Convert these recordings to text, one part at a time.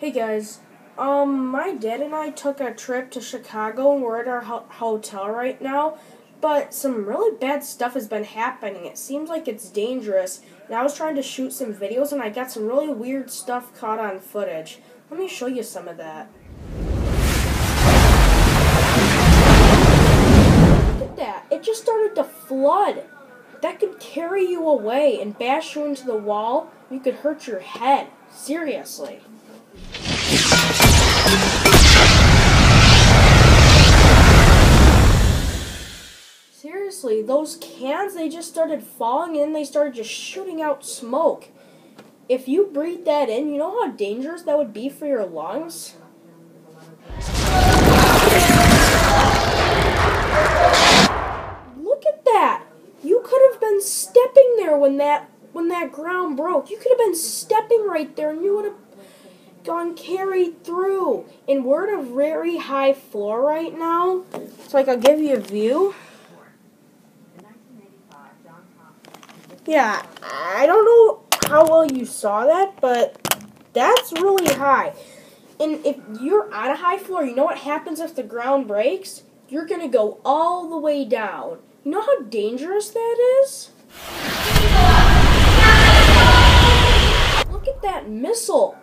Hey guys, um, my dad and I took a trip to Chicago and we're at our ho- hotel right now. But some really bad stuff has been happening. It seems like it's dangerous. And I was trying to shoot some videos and I got some really weird stuff caught on footage. Let me show you some of that. Look at that. It just started to flood. That could carry you away and bash you into the wall. You could hurt your head. Seriously. Those cans, they just started falling in, they started just shooting out smoke. If you breathe that in, you know how dangerous that would be for your lungs? Look at that! You could have been stepping there when that when that ground broke. You could have been stepping right there and you would have gone carried through. And we're at a very high floor right now. So like I'll give you a view. Yeah, I don't know how well you saw that, but that's really high. And if you're on a high floor, you know what happens if the ground breaks? You're gonna go all the way down. You know how dangerous that is? Look at that missile.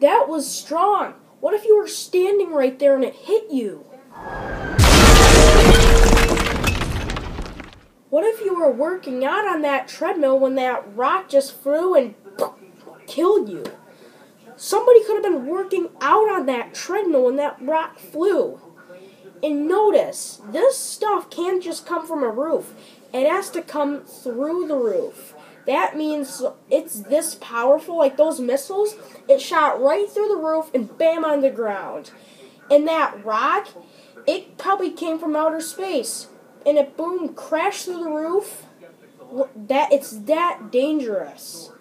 That was strong. What if you were standing right there and it hit you? Were working out on that treadmill when that rock just flew and killed you? Somebody could have been working out on that treadmill when that rock flew. And notice, this stuff can't just come from a roof. It has to come through the roof. That means it's this powerful, like those missiles, it shot right through the roof and bam on the ground. And that rock, it probably came from outer space and it boom crashed through the roof. That it's that dangerous.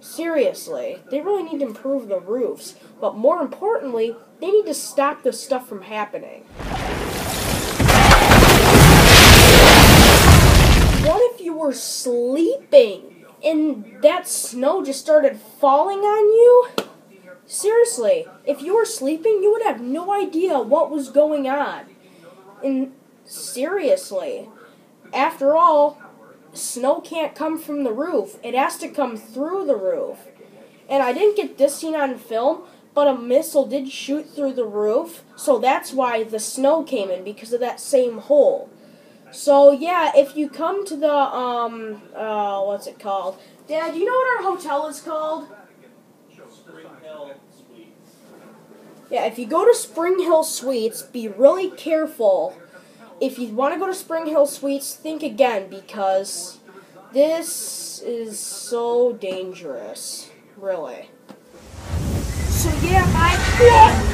Seriously, they really need to improve the roofs, but more importantly, they need to stop this stuff from happening. What if you were sleeping and that snow just started falling on you? Seriously, if you were sleeping, you would have no idea what was going on. And seriously. After all, snow can't come from the roof. It has to come through the roof. And I didn't get this scene on film, but a missile did shoot through the roof, so that's why the snow came in because of that same hole. So yeah, if you come to the um uh what's it called? Dad, do you know what our hotel is called? Spring Hill Suites. Yeah, if you go to Spring Hill Suites, be really careful if you want to go to Spring Hill Suites, think again because this is so dangerous. Really. So yeah, bye.